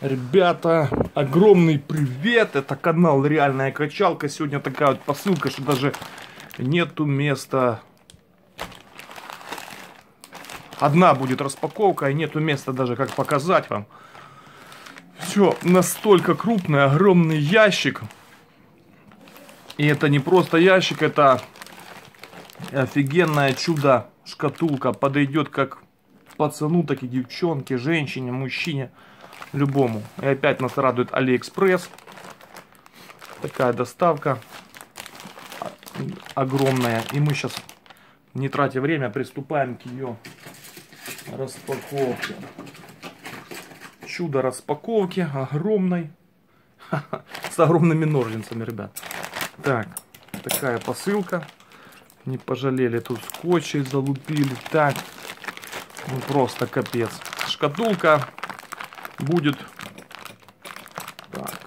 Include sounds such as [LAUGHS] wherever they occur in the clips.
Ребята, огромный привет! Это канал Реальная Качалка. Сегодня такая вот посылка, что даже нету места. Одна будет распаковка, и нету места даже как показать вам. Все настолько крупный, огромный ящик. И это не просто ящик, это офигенное чудо шкатулка. Подойдет как пацану, так и девчонке, женщине, мужчине любому. И опять нас радует Алиэкспресс. Такая доставка огромная. И мы сейчас, не тратя время, приступаем к ее распаковке. Чудо распаковки огромной. [LAUGHS] С огромными ножницами, ребят. Так, такая посылка. Не пожалели, тут скотчей залупили. Так, ну просто капец. Шкатулка будет так.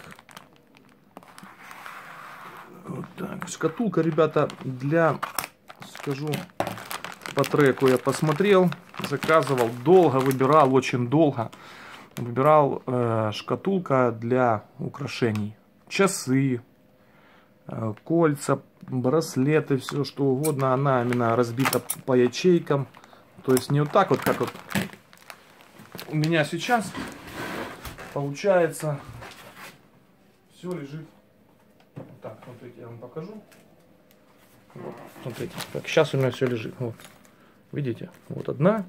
Вот так. Шкатулка, ребята, для, скажу, по треку я посмотрел, заказывал, долго выбирал, очень долго. Выбирал э, шкатулка для украшений. Часы, э, кольца, браслеты, все что угодно. Она именно разбита по ячейкам. То есть не вот так вот, как вот у меня сейчас получается, все лежит. Так, смотрите, я вам покажу. Вот, смотрите, как сейчас у меня все лежит. Вот, видите, вот одна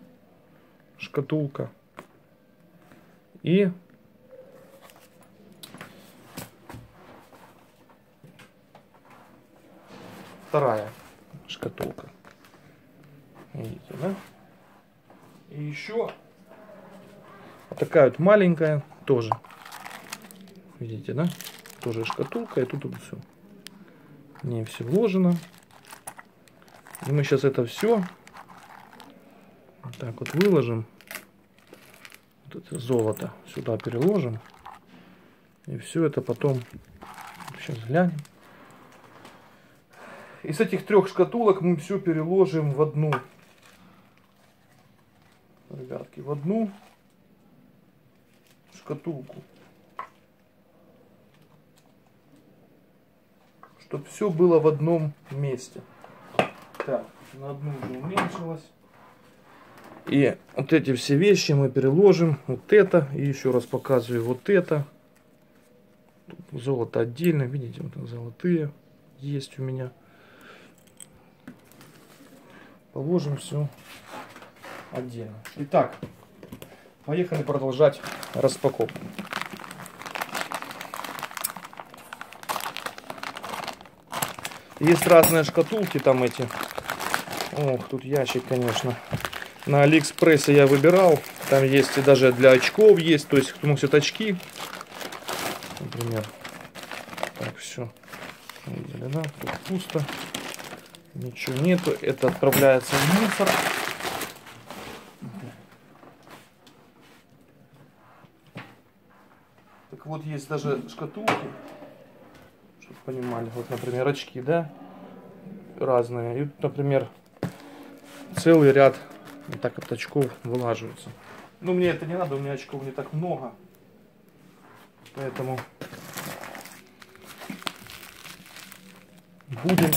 шкатулка и вторая шкатулка. Видите, да? И еще вот такая вот маленькая тоже. Видите, да? Тоже шкатулка, и тут вот все. В ней все вложено. И мы сейчас это все вот так вот выложим. Вот это золото сюда переложим. И все это потом сейчас глянем. Из этих трех шкатулок мы все переложим в одну. Ребятки, в одну шкатулку. Чтобы все было в одном месте. Так, на одну уже уменьшилось. И вот эти все вещи мы переложим. Вот это. И еще раз показываю вот это. Золото отдельно. Видите, вот золотые есть у меня. Положим все отдельно. Итак, Поехали продолжать распаковку. Есть разные шкатулки там эти. Ох, тут ящик, конечно. На Алиэкспрессе я выбирал. Там есть и даже для очков есть. То есть, кто носит очки. Например. Так, все. Видели, да? Тут пусто. Ничего нету. Это отправляется в мусор. Вот есть даже шкатулки, чтобы понимали. Вот, например, очки, да, разные. И, например, целый ряд вот так вот очков вылаживается. Ну, мне это не надо, у меня очков не так много. Поэтому будем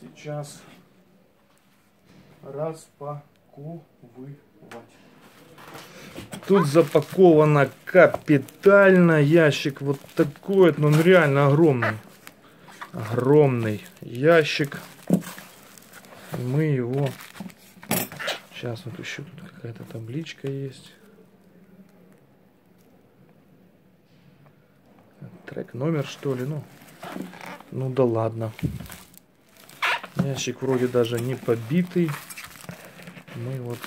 сейчас распаковывать. Тут запаковано капитально. Ящик вот такой, но он реально огромный. Огромный ящик. Мы его... Сейчас вот еще тут какая-то табличка есть. Трек номер что ли, ну. Ну да ладно. Ящик вроде даже не побитый. Мы вот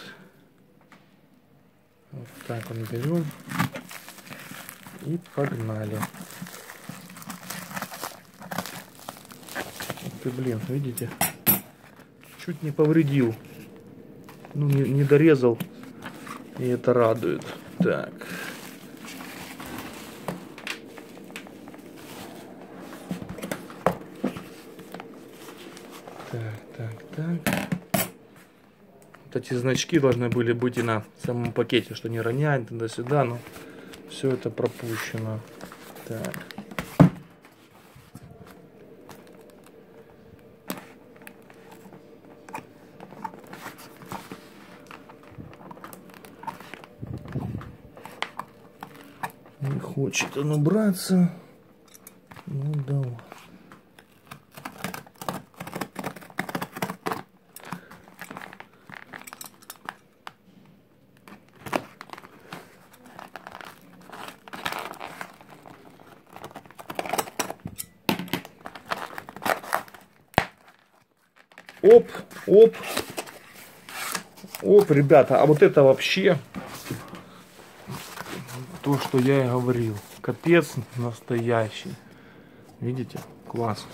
так вот берем и погнали. Ты, блин, видите? Чуть не повредил. Ну, не, не дорезал. И это радует. Так. Так, так, так. Вот эти значки должны были быть и на самом пакете, что не ронять туда-сюда, но все это пропущено. Так. Не хочет оно браться. Ну давай. Оп, оп. Оп, ребята, а вот это вообще то, что я и говорил. Капец настоящий. Видите? Класс.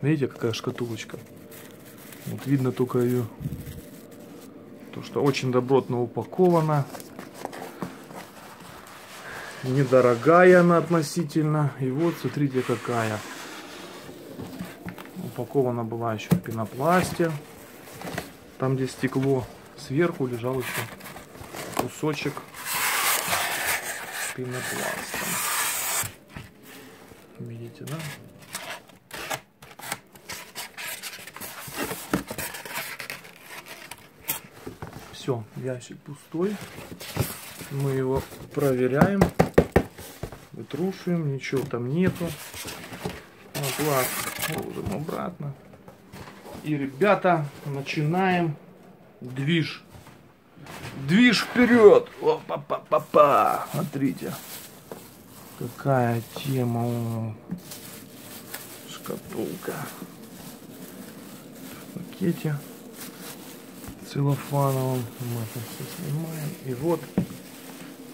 Видите, какая шкатулочка? Вот видно только ее. То, что очень добротно упакована. Недорогая она относительно. И вот, смотрите, какая. Упакована была еще в пенопласте. Там, где стекло. Сверху лежал еще кусочек пенопластом. Видите, да? Все, ящик пустой. Мы его проверяем. Вытрушиваем, ничего там нету. Вот, ладно, ложим обратно. И, ребята, начинаем движ. Движ вперед! Опа-па-па-па! Смотрите. Какая тема. Шкатулка. В пакете целлофановом. Мы это все снимаем. И вот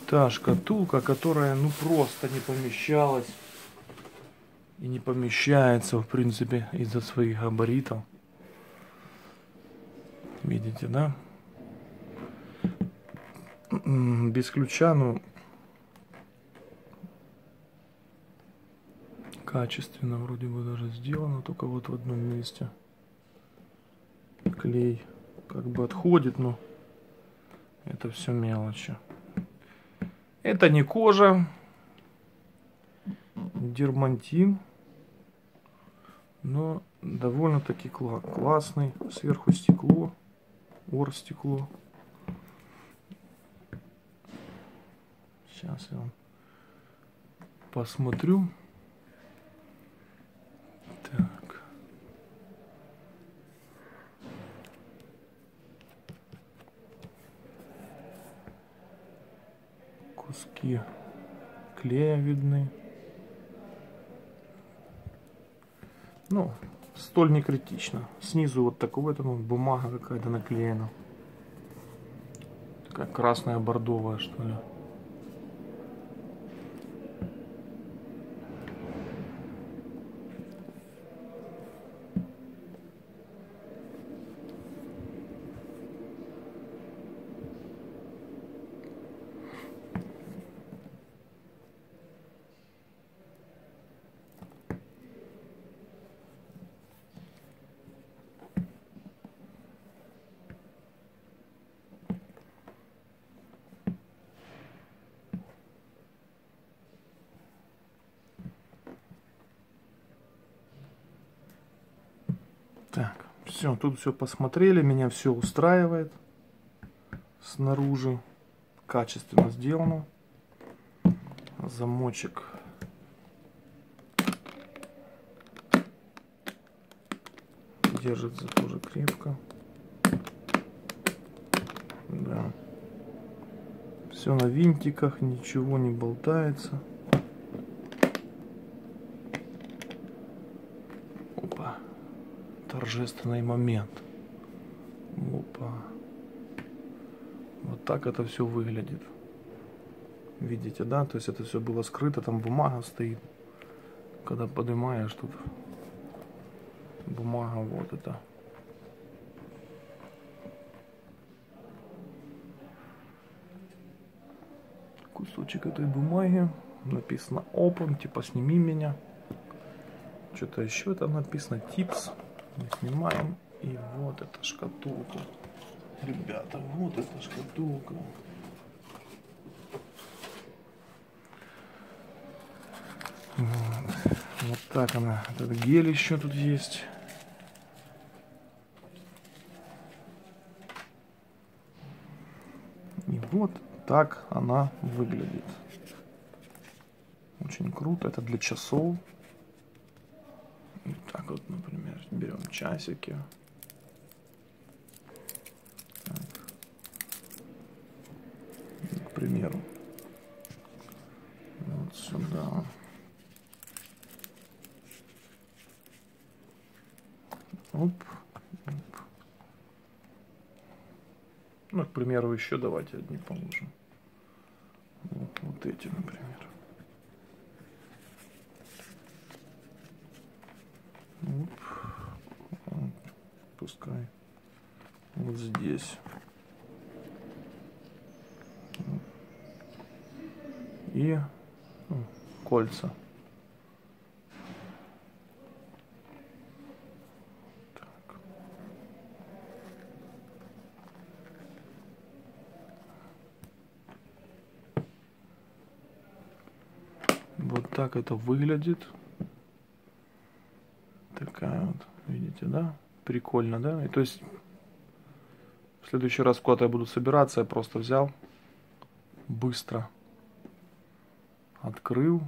та шкатулка, которая ну просто не помещалась. И не помещается, в принципе, из-за своих габаритов. Видите, да? без ключа, ну, качественно вроде бы даже сделано, только вот в одном месте клей как бы отходит, но это все мелочи. Это не кожа, дермантин, но довольно-таки классный. Сверху стекло, ор стекло. Сейчас я вам посмотрю. Так. Куски клея видны. Ну, столь не критично. Снизу вот такого это ну, бумага какая-то наклеена. Такая красная бордовая, что ли. Так, все, тут все посмотрели, меня все устраивает. Снаружи качественно сделано. Замочек. Держится тоже крепко. Да. Все на винтиках, ничего не болтается. Торжественный момент. Опа. Вот так это все выглядит. Видите, да? То есть это все было скрыто, там бумага стоит. Когда поднимаешь, тут бумага вот это. Кусочек этой бумаги. Написано open, типа сними меня. Что-то еще там написано tips мы снимаем. И вот эта шкатулка. Ребята, вот эта шкатулка. Вот так она. Этот гель еще тут есть. И вот так она выглядит. Очень круто. Это для часов. Вот так вот, например, берем часики. Так. К примеру. Вот сюда. Оп. Оп. Ну, к примеру, еще давайте одни положим. Вот, вот эти, например. Оп. Пускай. Вот здесь. И ну, кольца. Вот так это выглядит. Такая вот, видите, да? Прикольно, да? И то есть в следующий раз куда-то я буду собираться, я просто взял быстро открыл.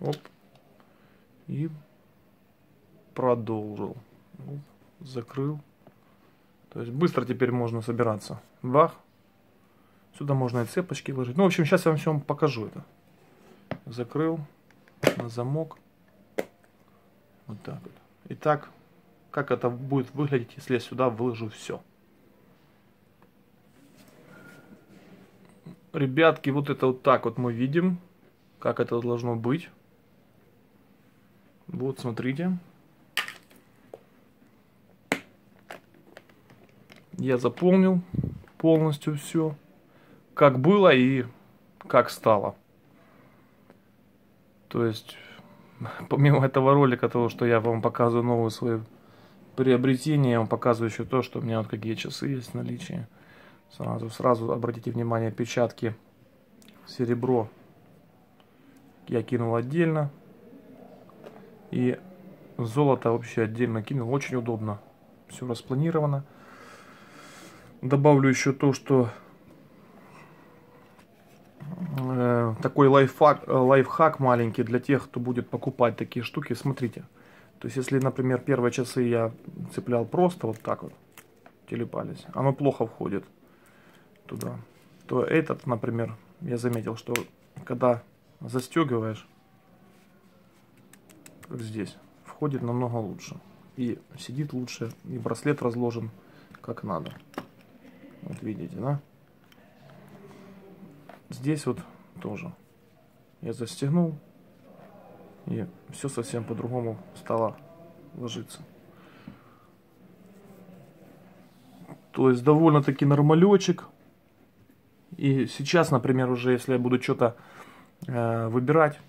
Оп. И продолжил. Оп. Закрыл. То есть быстро теперь можно собираться. Бах. Сюда можно и цепочки вложить. Ну, в общем, сейчас я вам все покажу это. Закрыл на замок. Вот так вот. Итак, как это будет выглядеть, если я сюда выложу все. Ребятки, вот это вот так вот мы видим, как это должно быть. Вот, смотрите. Я заполнил полностью все, как было и как стало. То есть, [LAUGHS] помимо этого ролика, того, что я вам показываю новые свои приобретения, я вам показываю еще то, что у меня вот какие часы есть в наличии. Сразу, сразу обратите внимание, печатки серебро я кинул отдельно. И золото вообще отдельно кинул. Очень удобно. Все распланировано. Добавлю еще то, что э, такой лайфхак, лайфхак маленький для тех, кто будет покупать такие штуки. Смотрите. То есть, если, например, первые часы я цеплял просто вот так вот, телепались, оно плохо входит туда, то этот, например, я заметил, что когда застегиваешь, как здесь, входит намного лучше. И сидит лучше, и браслет разложен как надо. Вот видите, да? Здесь вот тоже. Я застегнул, и все совсем по-другому стало ложиться. То есть довольно-таки нормалечек. И сейчас, например, уже если я буду что-то э, выбирать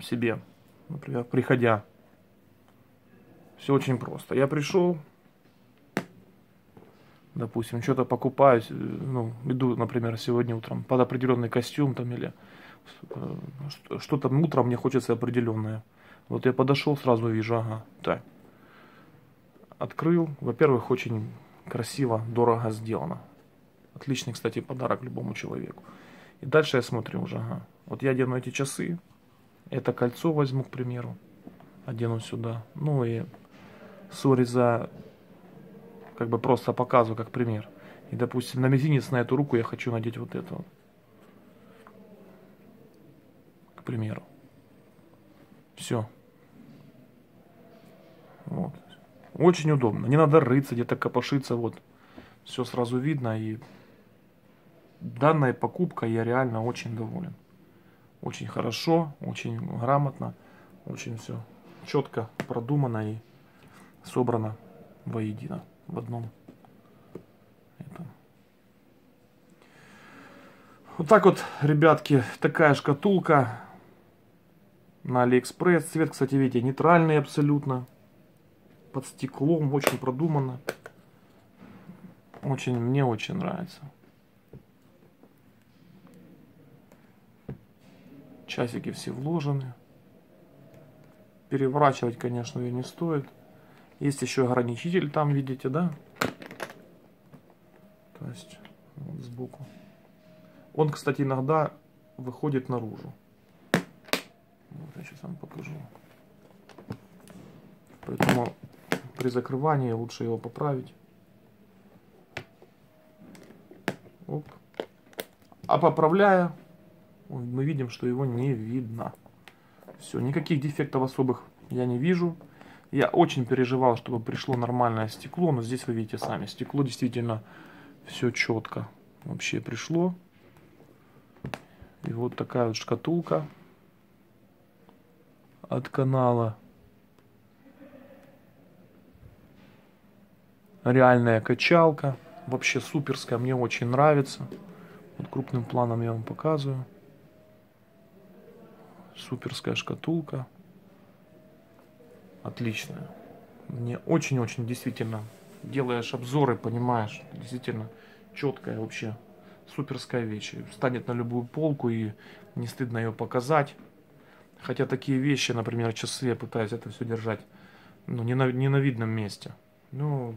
себе, например, приходя, все очень просто. Я пришел, допустим, что-то покупаю, э, ну, иду, например, сегодня утром под определенный костюм там или э, что-то утром мне хочется определенное. Вот я подошел, сразу вижу, ага, так. Открыл. Во-первых, очень красиво, дорого сделано. Отличный, кстати, подарок любому человеку. И дальше я смотрю уже, ага. Вот я одену эти часы, это кольцо возьму, к примеру, одену сюда. Ну и сори за как бы просто показываю как пример. И, допустим, на мизинец на эту руку я хочу надеть вот это. К примеру. Все. Вот. Очень удобно. Не надо рыться, где-то копошиться. Вот. Все сразу видно. И данной покупкой я реально очень доволен. Очень хорошо, очень грамотно. Очень все четко продумано и собрано воедино в одном. Это. Вот так вот, ребятки, такая шкатулка на Алиэкспресс. Цвет, кстати, видите, нейтральный абсолютно. Под стеклом, очень продуманно. Очень, мне очень нравится. Часики все вложены. Переворачивать, конечно, ее не стоит. Есть еще ограничитель там, видите, да? То есть, вот сбоку. Он, кстати, иногда выходит наружу. Вот я сейчас вам покажу. Поэтому при закрывании лучше его поправить. Оп. А поправляя, мы видим, что его не видно. Все, никаких дефектов особых я не вижу. Я очень переживал, чтобы пришло нормальное стекло, но здесь вы видите сами, стекло действительно все четко вообще пришло. И вот такая вот шкатулка от канала. Реальная качалка. Вообще суперская, мне очень нравится. Вот крупным планом я вам показываю. Суперская шкатулка. Отличная. Мне очень-очень действительно делаешь обзоры, понимаешь, действительно четкая вообще суперская вещь. Станет на любую полку и не стыдно ее показать. Хотя такие вещи, например, часы, я пытаюсь это все держать ну, не, на, не на видном месте. Ну,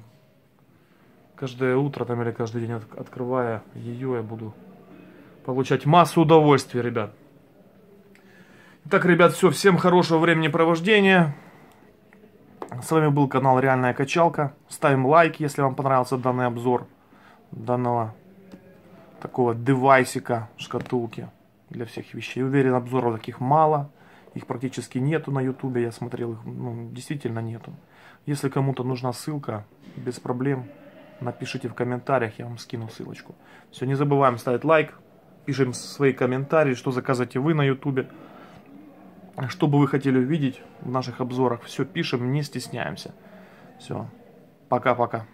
каждое утро там или каждый день от, открывая ее, я буду получать массу удовольствия, ребят. Итак, ребят, все, всем хорошего времени провождения. С вами был канал Реальная Качалка. Ставим лайк, если вам понравился данный обзор данного такого девайсика, шкатулки для всех вещей. Уверен, обзоров таких мало. Их практически нету на ютубе, я смотрел их, ну, действительно нету. Если кому-то нужна ссылка, без проблем, напишите в комментариях, я вам скину ссылочку. Все, не забываем ставить лайк, пишем свои комментарии, что заказываете вы на ютубе, что бы вы хотели увидеть в наших обзорах. Все пишем, не стесняемся. Все, пока-пока.